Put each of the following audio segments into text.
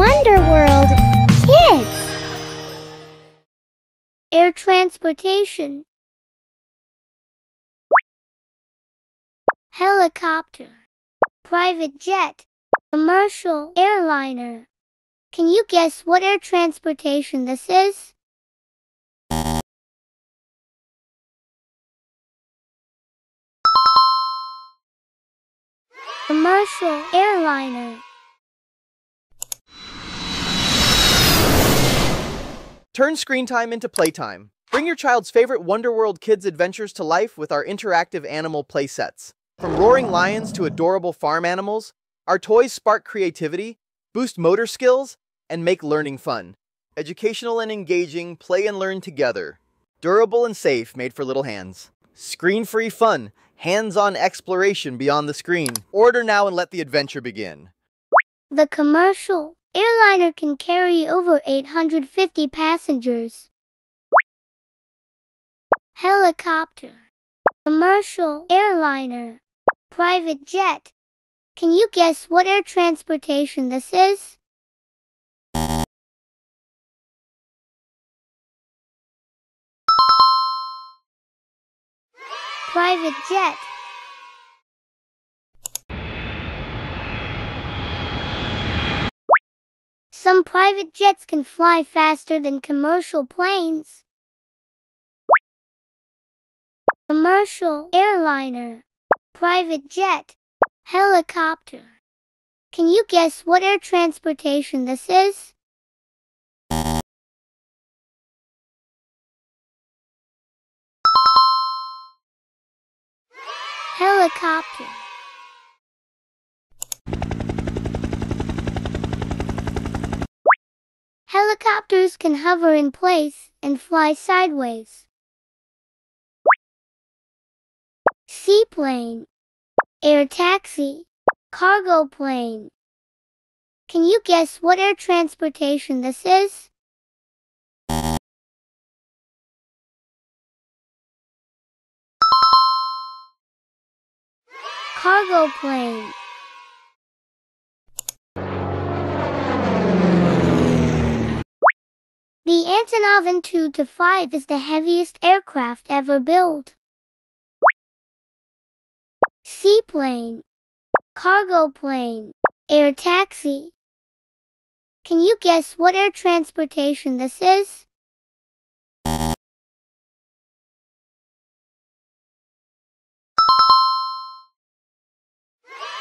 Wonder World Kids. Air Transportation. Helicopter. Private jet. Commercial airliner. Can you guess what air transportation this is? Commercial airliner Turn screen time into playtime. Bring your child's favorite Wonderworld Kids adventures to life with our interactive animal playsets. From roaring lions to adorable farm animals, our toys spark creativity, boost motor skills, and make learning fun. Educational and engaging, play and learn together. Durable and safe, made for little hands. Screen-free fun, hands-on exploration beyond the screen. Order now and let the adventure begin. The commercial airliner can carry over 850 passengers. Helicopter Commercial airliner Private jet Can you guess what air transportation this is? Private jet Some private jets can fly faster than commercial planes. Commercial airliner Private jet Helicopter Can you guess what air transportation this is? Helicopter Helicopters can hover in place and fly sideways. Seaplane Air taxi Cargo plane Can you guess what air transportation this is? Cargo plane The Antonov An-2-5 is the heaviest aircraft ever built. Seaplane Cargo plane Air taxi Can you guess what air transportation this is?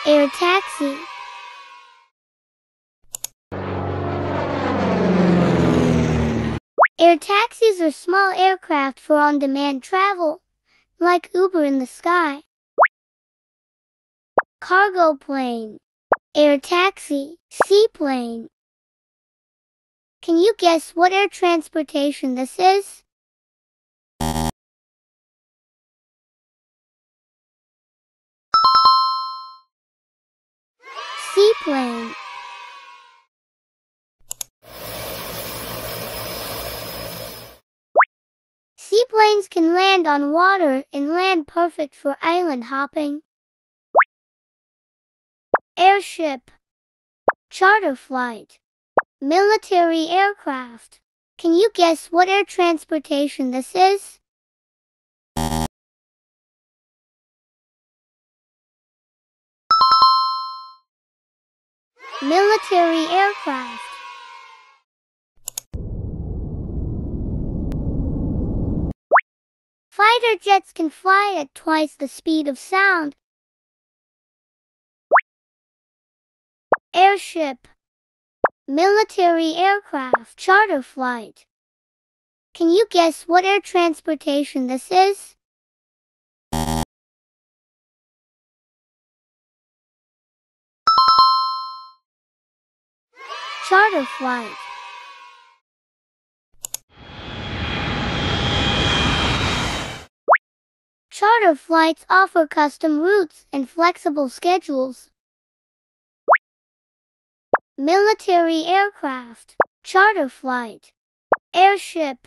Air taxi Air taxis are small aircraft for on-demand travel, like Uber in the sky. Cargo plane Air taxi Seaplane Can you guess what air transportation this is? Seaplane Seaplanes can land on water and land perfect for island hopping. Airship Charter flight Military aircraft Can you guess what air transportation this is? Military aircraft Fighter jets can fly at twice the speed of sound. Airship Military aircraft charter flight. Can you guess what air transportation this is? Charter flight. Charter flights offer custom routes and flexible schedules. Military aircraft, charter flight, airship.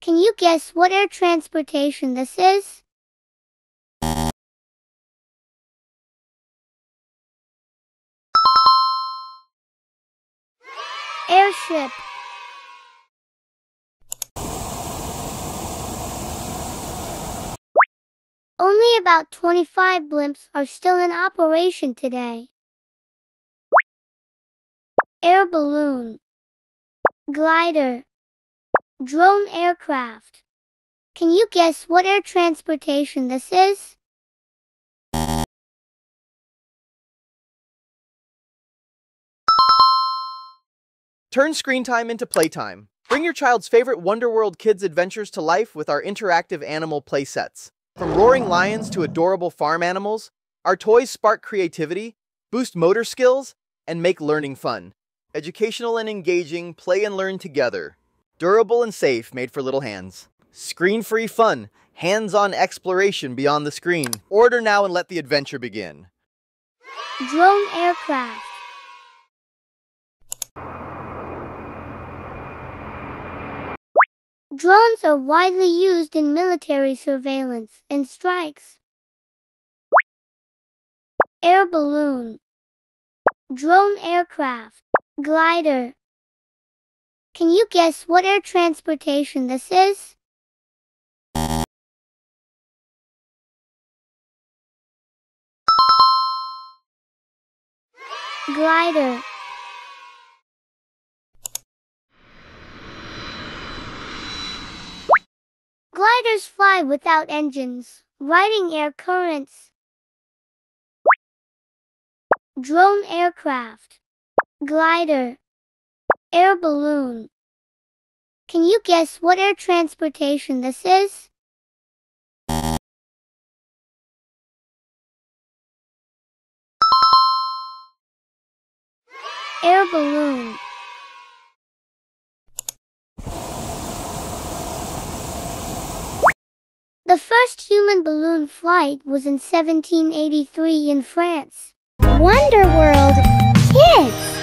Can you guess what air transportation this is? Airship. About 25 blimps are still in operation today. Air balloon. Glider. Drone aircraft. Can you guess what air transportation this is? Turn screen time into playtime. Bring your child's favorite Wonderworld Kids adventures to life with our interactive animal play sets. From roaring lions to adorable farm animals, our toys spark creativity, boost motor skills, and make learning fun. Educational and engaging, play and learn together. Durable and safe, made for little hands. Screen-free fun, hands-on exploration beyond the screen. Order now and let the adventure begin. Drone aircraft. Drones are widely used in military surveillance and strikes. Air balloon. Drone aircraft. Glider. Can you guess what air transportation this is? Glider. Gliders fly without engines, riding air currents. Drone aircraft. Glider. Air balloon. Can you guess what air transportation this is? Air balloon. The first human balloon flight was in 1783 in France. Wonder World Kids